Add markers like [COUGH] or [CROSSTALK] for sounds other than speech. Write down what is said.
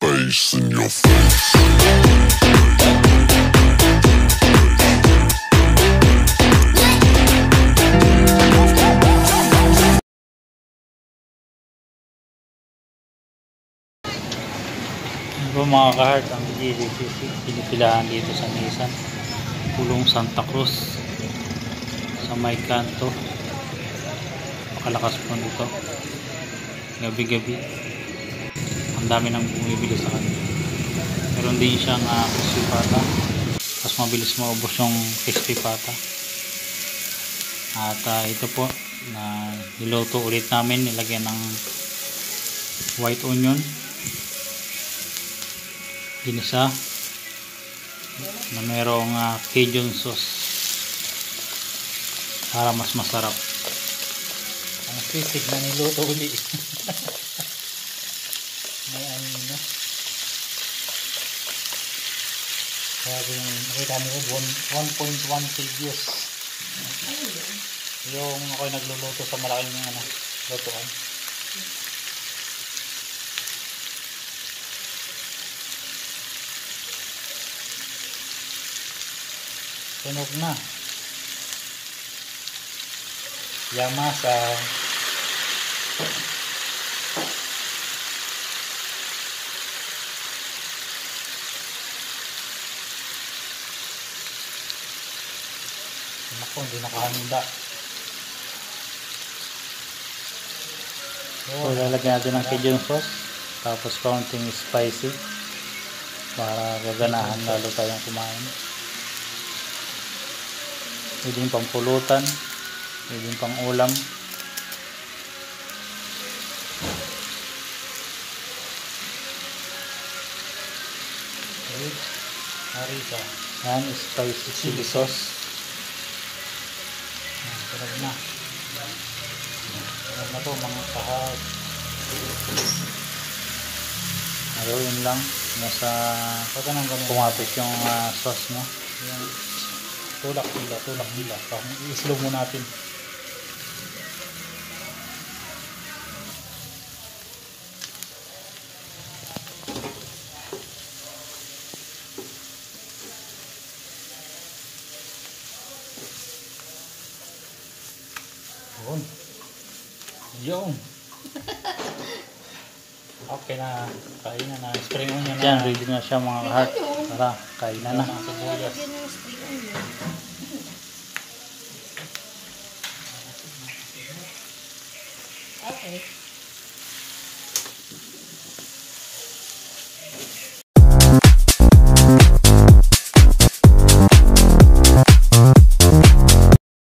Bass in your face. Ano ba mga kahart ang pinipilahan dito sa Nissan Pulong Santa Cruz. Sa may kanto. Makalakas po nito. Gabi gabi ang dami nang bumibili sa kanya. Meron din siyang uh, crispy pata. Mas mabilis maubos yung crispy pata. At ah, ito po na niluto ulit namin nilagyan ng white onion. Ginisa. Na merong uh, Cajun sauce. Para mas masarap. Ang sisig na niluto uli [LAUGHS] may ano na sabi yung nakita nyo 1.1 Celsius yung ako'y nagluluto sa malaking ano, lutuan. Tunog na. Yamasa Naku, hindi nakahanda. So, lalagyan natin ng Cajun sauce. Tapos counting spicy. Para gaganahan lalo tayong kumain. Pwede yung pampulutan. Pwede yung pang ulam. Okay. Harika. Yan, spicy chili sauce. Sarap na. Sarap na to mga kahag. Haluin lang. Nasa kumapit yung ah, sauce mo. Yan. Tulak nila, tulak nila. I-slow mo natin. Yun. Yun. [LAUGHS] okay na. Kain na na. Spray mo niya na. Yan, ready na siya mga heart. Tara, kain na na. Sibuyas. [LAUGHS] Okay.